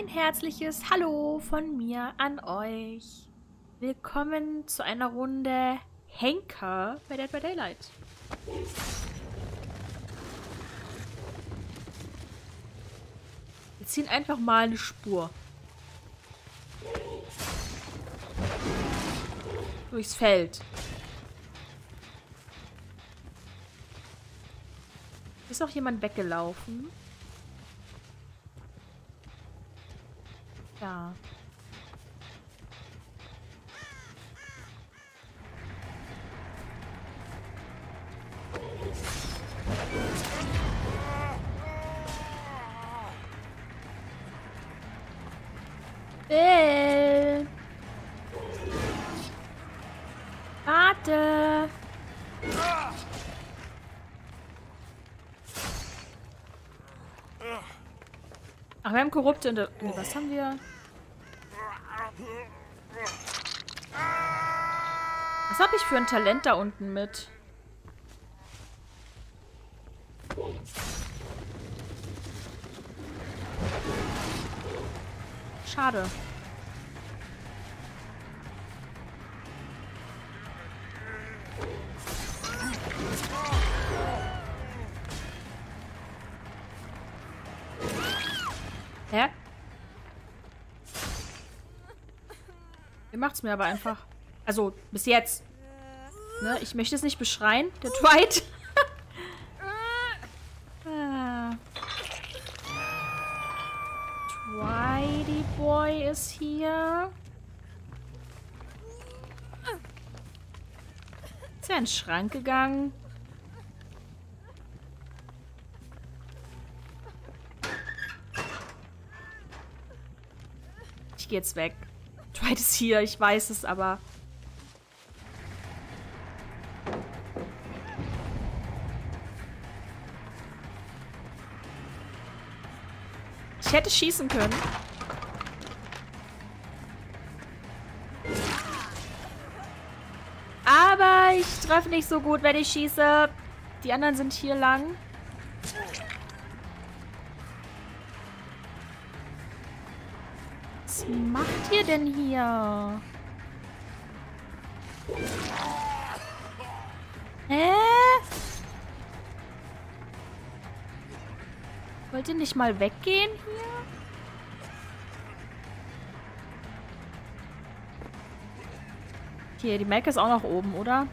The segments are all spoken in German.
Ein herzliches Hallo von mir an euch. Willkommen zu einer Runde Henker bei Dead by Daylight. Wir ziehen einfach mal eine Spur. Durchs Feld. Ist noch jemand weggelaufen? Ja. Bill! Warte! Ach, wir haben Korrupte. Nee, was haben wir? Habe ich für ein Talent da unten mit? Schade. Hä? Ihr macht's mir aber einfach. Also, bis jetzt. Ne? Ich möchte es nicht beschreien. Der Dwight. ah. Dwighty Boy ist hier. Ist ja in den Schrank gegangen. Ich gehe jetzt weg. Dwight ist hier, ich weiß es, aber... hätte schießen können. Aber ich treffe nicht so gut, wenn ich schieße. Die anderen sind hier lang. Was macht ihr denn hier? Hä? Wollt ihr nicht mal weggehen hier? Hier, die Mac ist auch noch oben, oder?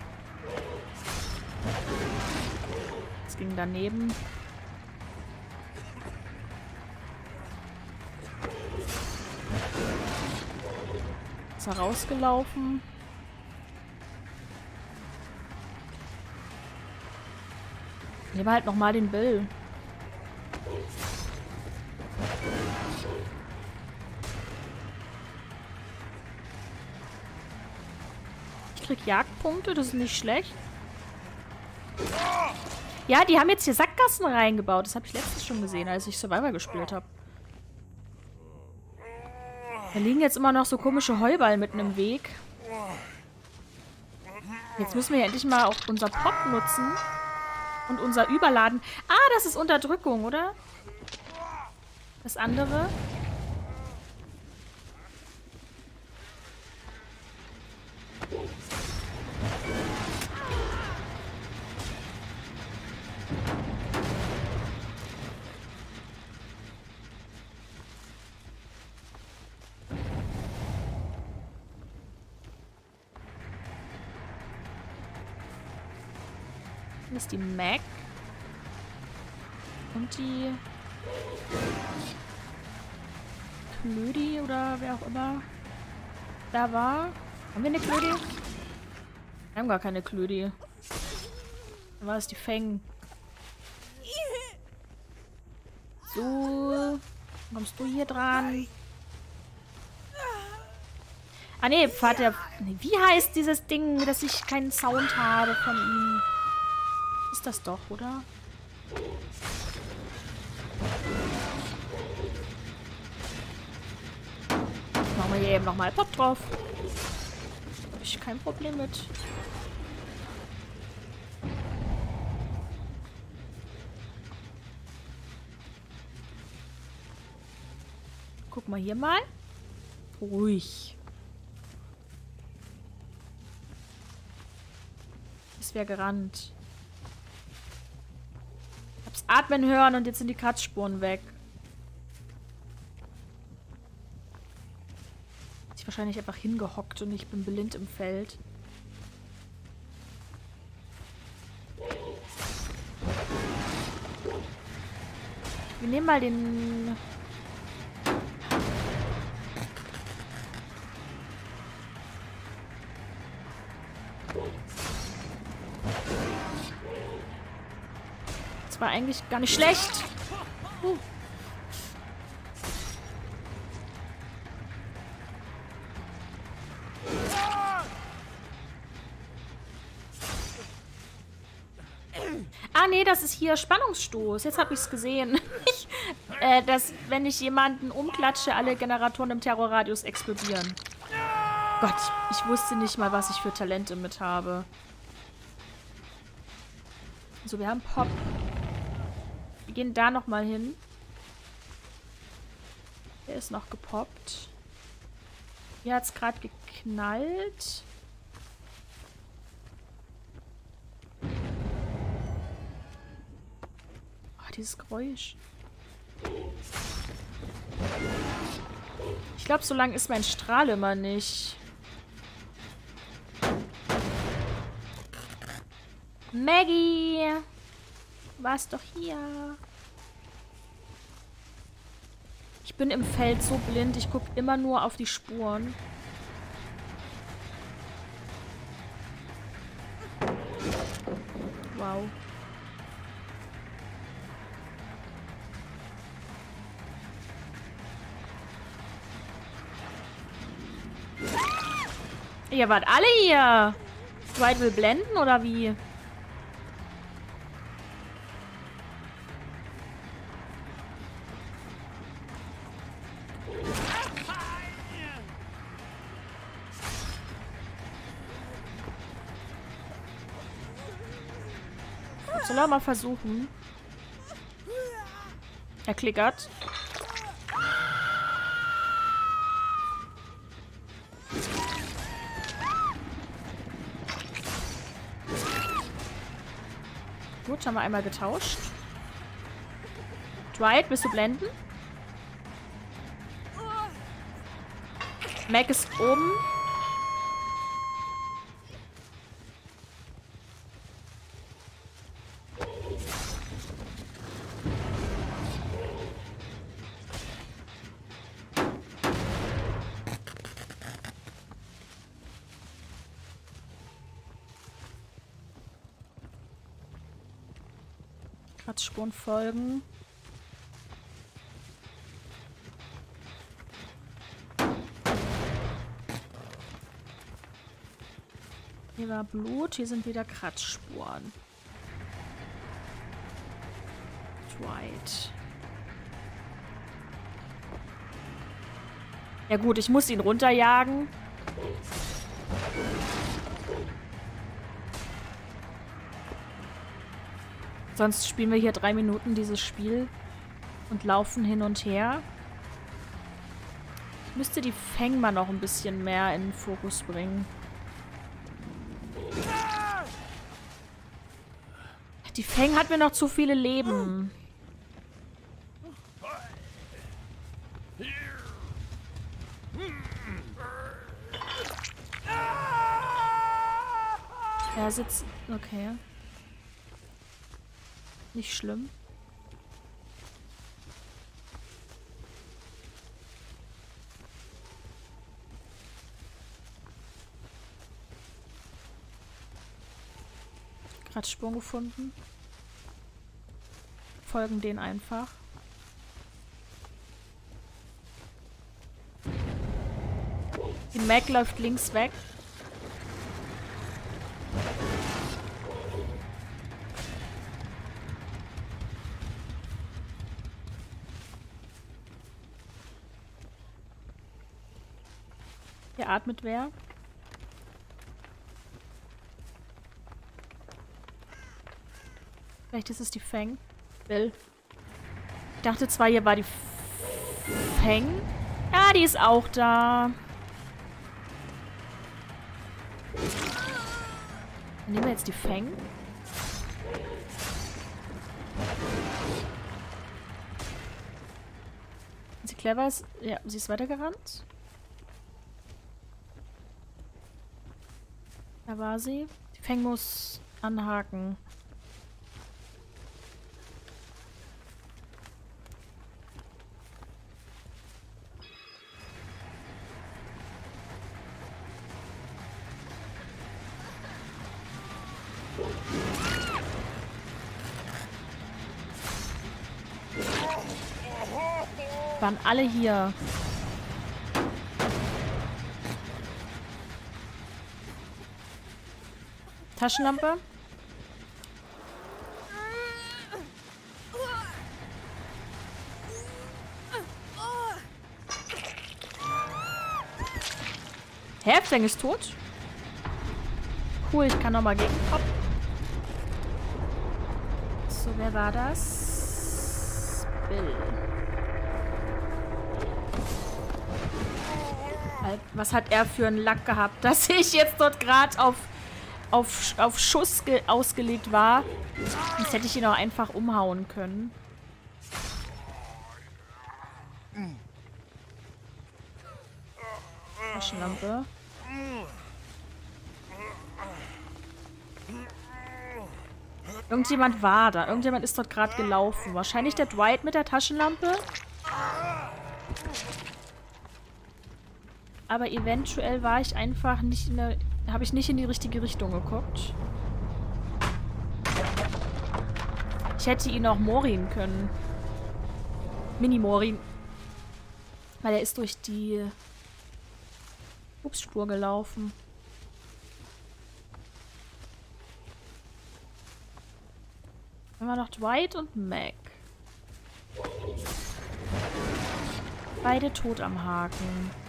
Das ging daneben. Ist er rausgelaufen? Nehmen wir halt nochmal den Bill. Krieg Jagdpunkte, das ist nicht schlecht. Ja, die haben jetzt hier Sackgassen reingebaut. Das habe ich letztens schon gesehen, als ich Survivor gespielt habe. Da liegen jetzt immer noch so komische Heuballen mitten im Weg. Jetzt müssen wir ja endlich mal auch unser Pop nutzen. Und unser Überladen. Ah, das ist Unterdrückung, oder? Das andere. Hier ist die Mac. Und die Klödi oder wer auch immer da war. Haben wir eine Klödi? Wir haben gar keine Klödi. Dann war es die Feng. So. Kommst du hier dran? Ah ne, Vater. Wie heißt dieses Ding, dass ich keinen Sound habe von ihm? Ist das doch, oder? Machen wir hier eben nochmal Pop drauf. Habe ich kein Problem mit. Guck mal hier mal. Ruhig. Es wäre gerannt. Ich atmen hören und jetzt sind die Kratzspuren weg. Ist wahrscheinlich einfach hingehockt und ich bin blind im Feld. Wir nehmen mal den... War eigentlich gar nicht schlecht. Uh. Ah, nee, das ist hier Spannungsstoß. Jetzt habe ich es gesehen. äh, dass, wenn ich jemanden umklatsche, alle Generatoren im Terrorradius explodieren. Gott, ich wusste nicht mal, was ich für Talente mit habe. So, wir haben Pop. Gehen da nochmal hin. Der ist noch gepoppt. Hier hat es gerade geknallt. dieses Geräusch. Ich glaube, so lang ist mein Strahl immer nicht. Maggie! Warst doch hier. Ich bin im Feld so blind. Ich gucke immer nur auf die Spuren. Wow. Ihr wart alle hier. Dwight will blenden oder wie? Soll er mal versuchen? Er klickert. Gut, haben wir einmal getauscht. Dwight, bist du blenden? Mac ist oben. Kratzspuren folgen. Hier war Blut, hier sind wieder Kratzspuren. Dwight. Ja gut, ich muss ihn runterjagen. Sonst spielen wir hier drei Minuten dieses Spiel und laufen hin und her. Ich müsste die Feng mal noch ein bisschen mehr in den Fokus bringen. Die Feng hat mir noch zu viele Leben. Er sitzt... Okay. Nicht schlimm. Gerade Sprung gefunden. Folgen den einfach. Die Mac läuft links weg. Hier atmet wer. Vielleicht ist es die Feng. Bill. Ich dachte zwar, hier war die Feng. Ja, die ist auch da. Nehmen wir jetzt die Fang. Sie clever ist. Ja, sie ist weitergerannt. Da war sie. Die Fang muss anhaken. Waren alle hier. Taschenlampe. Häftling ist tot. Cool, ich kann nochmal gegenkommen. So, wer war das? Bill. Was hat er für einen Lack gehabt, dass ich jetzt dort gerade auf, auf, auf Schuss ausgelegt war? Sonst hätte ich ihn auch einfach umhauen können. Taschenlampe. Irgendjemand war da. Irgendjemand ist dort gerade gelaufen. Wahrscheinlich der Dwight mit der Taschenlampe. Aber eventuell war ich einfach nicht in der... Habe ich nicht in die richtige Richtung geguckt. Ich hätte ihn auch morin können. Mini-Morin. Weil er ist durch die Hubspur gelaufen. Wir noch Dwight und Mac. Beide tot am Haken.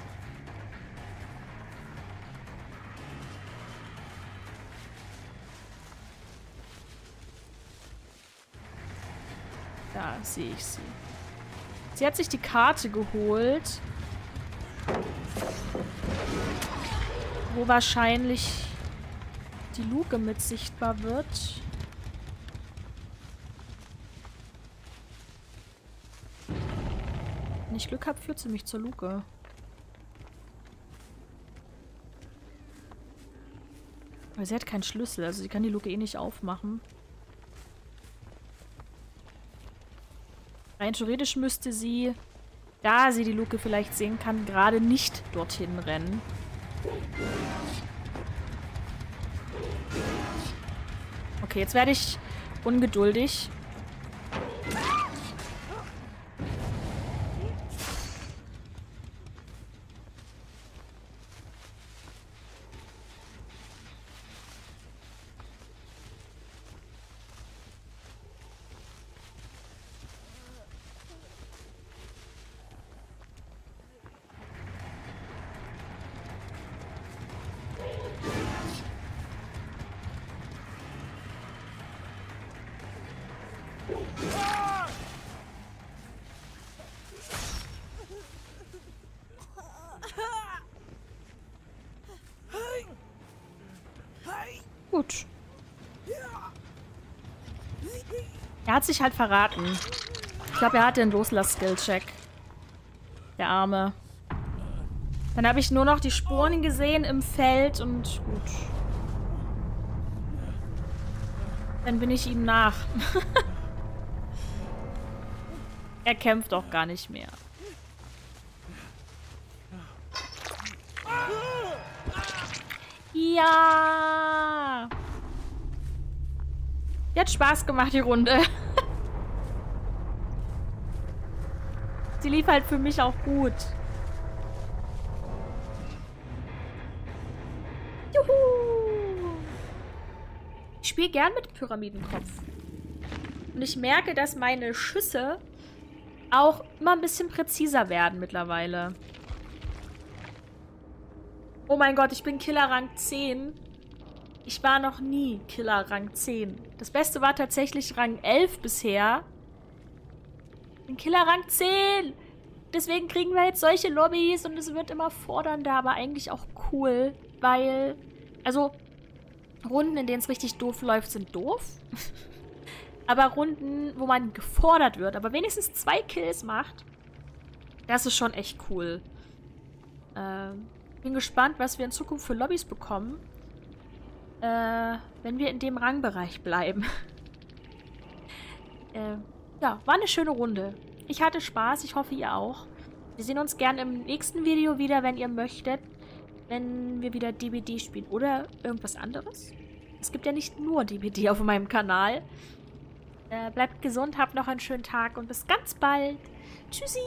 Da sehe ich sie. Sie hat sich die Karte geholt. Wo wahrscheinlich die Luke mit sichtbar wird. Wenn ich Glück habe, führt sie mich zur Luke. Aber sie hat keinen Schlüssel, also sie kann die Luke eh nicht aufmachen. Rein theoretisch müsste sie, da sie die Luke vielleicht sehen kann, gerade nicht dorthin rennen. Okay, jetzt werde ich ungeduldig. Gut. Er hat sich halt verraten. Ich glaube, er hatte einen Loslass-Skill-Check. Der Arme. Dann habe ich nur noch die Spuren gesehen im Feld und gut. Dann bin ich ihm nach. er kämpft auch gar nicht mehr. Ja. Die hat Spaß gemacht, die Runde. Sie lief halt für mich auch gut. Juhu. Ich spiele gern mit Pyramidenkopf. Und ich merke, dass meine Schüsse auch immer ein bisschen präziser werden mittlerweile. Oh mein Gott, ich bin Killer Rang 10. Ich war noch nie Killer Rang 10. Das Beste war tatsächlich Rang 11 bisher. Ich bin Killer Rang 10. deswegen kriegen wir jetzt solche Lobbys und es wird immer fordernder, aber eigentlich auch cool, weil, also, Runden, in denen es richtig doof läuft, sind doof. aber Runden, wo man gefordert wird, aber wenigstens zwei Kills macht, das ist schon echt cool. Ähm, bin gespannt, was wir in Zukunft für Lobbys bekommen. Äh, wenn wir in dem Rangbereich bleiben. äh, ja, war eine schöne Runde. Ich hatte Spaß, ich hoffe ihr auch. Wir sehen uns gerne im nächsten Video wieder, wenn ihr möchtet. Wenn wir wieder DBD spielen oder irgendwas anderes. Es gibt ja nicht nur DBD auf meinem Kanal. Äh, bleibt gesund, habt noch einen schönen Tag und bis ganz bald. Tschüssi!